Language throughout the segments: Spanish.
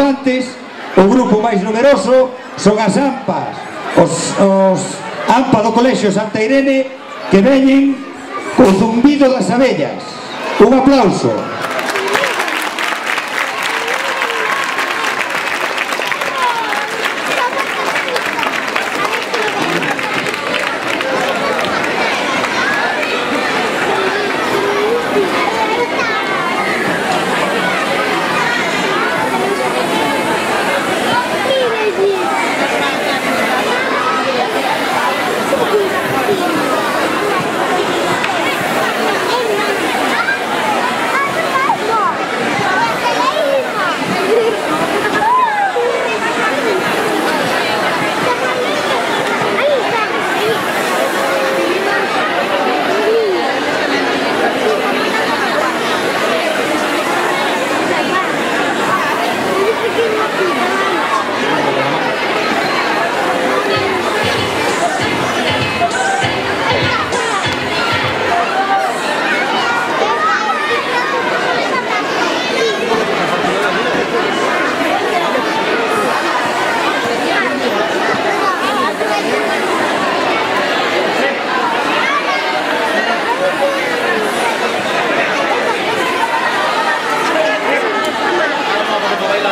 participantes, o grupo máis numeroso son as AMPAs, os, os AMPA do Colexio Santa Irene que veñen co zumbido das abellas. Un aplauso.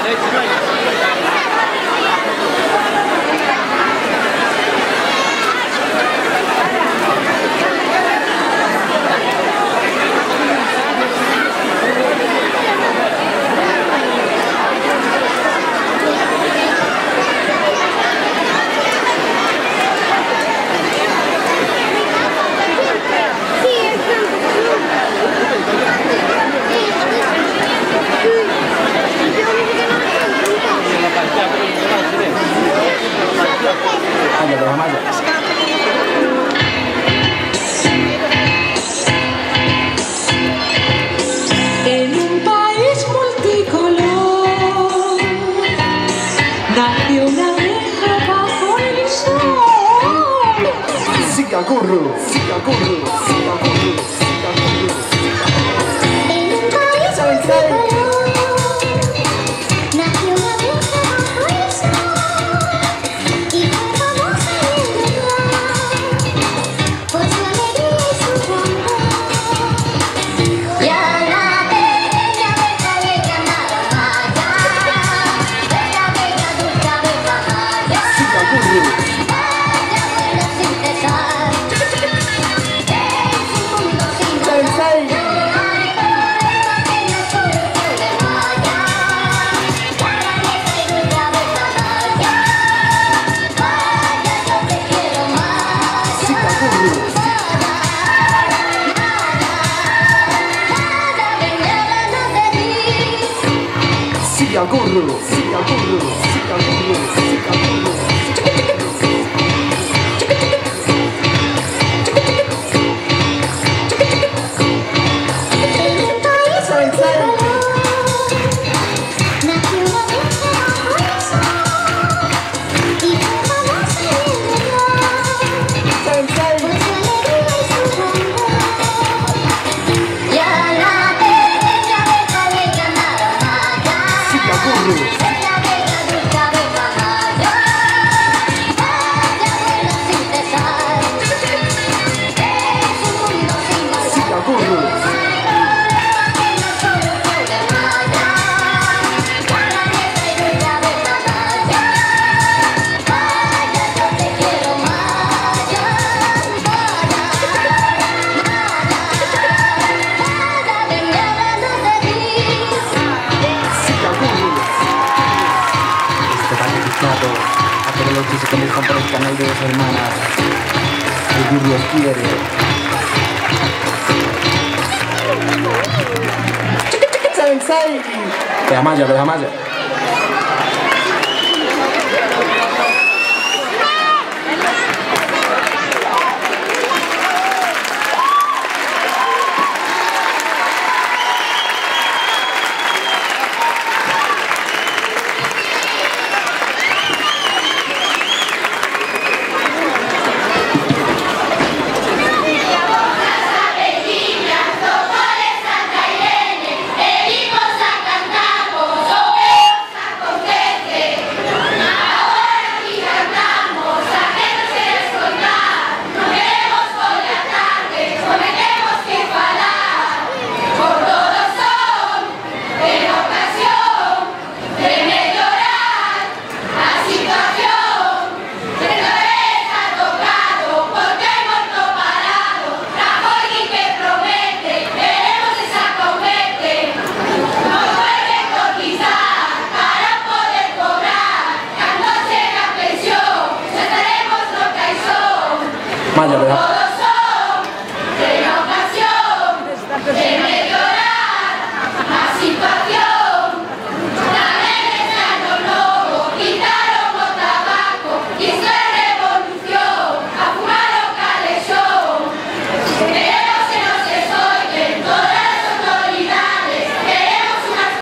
Yeah, un país multicolor nació una abeja bajo el sol. Siga curro, siga curro, siga curro, siga curro. Parar. Siga curro, siga curro, siga todos los que se conectan por el canal de dos hermanas. El Gurri os quiere. Deja malla, deja malla. Maya, ¿verdad?